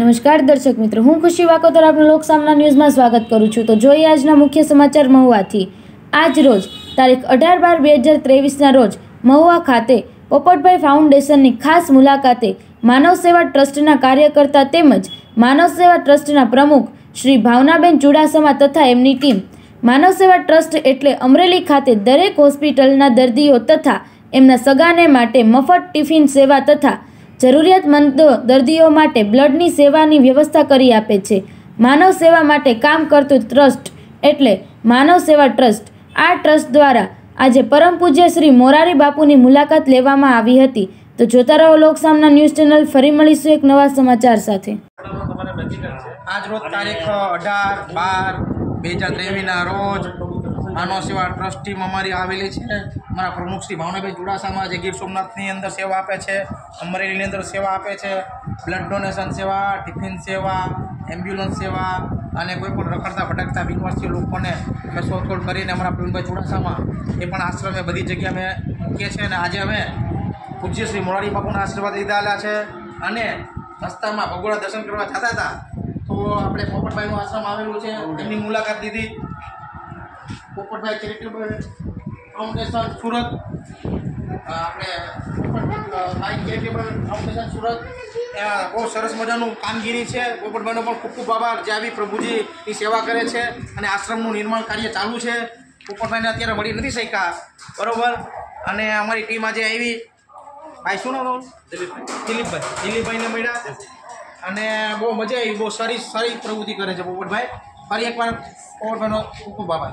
નમસ્કાર દર્શક મિત્રો, હું ખુશી વાકોતર આપનું લોકસામના ન્યૂઝમાં સ્વાગત કરું છું. તો જોઈએ આજના મુખ્ય સમાચાર મહુવાથી. આજ રોજ, તારીખ અઢાર બાર બે હજાર ત્રેવીસના રોજ, મહુવા ખાતે પોપટભાઈ ફાઉન્ડેશનની ખાસ મુલાકાતે માનવ સેવા ટ્રસ્ટના કાર્યકર્તા તેમજ માનવ સેવા ટ્રસ્ટના પ્રમુખ શ્રી ભાવનાબેન ચુડાસમા તથા એમની ટીમ. માનવ સેવા ટ્રસ્ટ એટલે અમરેલી ખાતે દરેક હોસ્પિટલના દર્દીઓ તથા એમના સગાને માટે મફત ટિફિન સેવા તથા જરૂરિયાતમંદ દર્દીઓ માટે બ્લડની સેવાની વ્યવસ્થા કરી આપે છે. માનવ સેવા માટે કામ કરતું ટ્રસ્ટ એટલે માનવ સેવા ટ્રસ્ટ. આ ટ્રસ્ટ દ્વારા આજે પરમ પૂજ્ય શ્રી મોરારી બાપુની મુલાકાત લેવામાં આવી હતી. તો જોતા રહો લોકસામના ન્યૂઝ ચેનલ ફરી મળીશું એક નવા સમાચાર સાથે. આજ રોજ તારીખ અઢાર બાર બે હજાર ત્રેવીસના રોજ માનવ સેવા ટ્રસ્ટ ટીમ અમારી આવેલી છે. અમારા પ્રમુખ શ્રી ભાવનાભાઈ ચુડાસામાં જે ગીર સોમનાથની અંદર સેવા આપે છે, અમરેલીની અંદર સેવા આપે છે બ્લડ ડોનેશન સેવા ટિફિન સેવા એમ્બ્યુલન્સ સેવા અને કોઈ પણ રખડતા ભટકતા બિનવાસી લોકોને અમે શોધખોળ કરીને અમારા પ્રવીણભાઈ ચુડાસામાં એ પણ આશ્રમે બધી જગ્યાએ અમે મૂકીએ છીએ અને આજે અમે પૂજ્ય શ્રી મોરારી બાપુના આશીર્વાદ લીધેલા છે અને રસ્તામાં ભગોળા દર્શન કરવા જતા હતા. તો આપણે પોપટભાઈનું આશ્રમ આવેલું છે. એમની મુલાકાત લીધી. Popatbhai charitable foundation Surat. આપણે પોપટભાઈ ચેરિટેબલ ફાઉન્ડેશન સુરત. બહુ સરસ મજાનું કામગીરી છે. પોપટભાઈનો પણ ખૂબ ખૂબ આભાર. જે આવી પ્રભુજીની સેવા કરે છે અને આશ્રમનું નિર્માણ કાર્ય ચાલુ છે. પોપટભાઈને અત્યારે મળી નથી શક્યા. બરાબર? અને અમારી ટીમ આજે આવી. ભાઈ, શું નામ દિલીપભાઈ દિલીપભાઈ. દિલીપભાઈને મળ્યા. અને બહુ મજા આવી. બહુ સારી સારી પ્રવૃત્તિ કરે છે પોપટભાઈ. ફરી એકવાર પોપટભાઈનો ખૂબ ખૂબ આભાર.